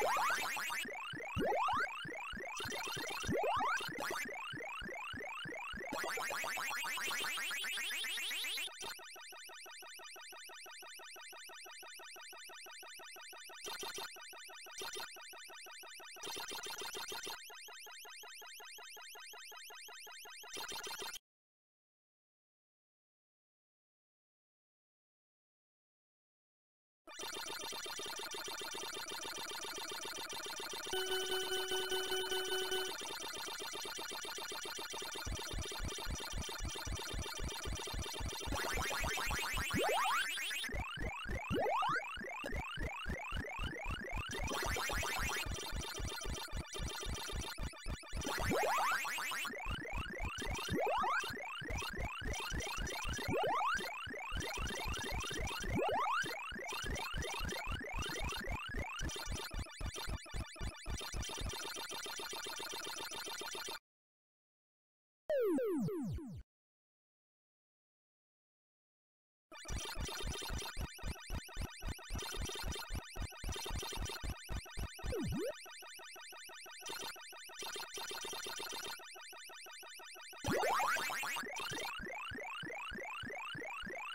What?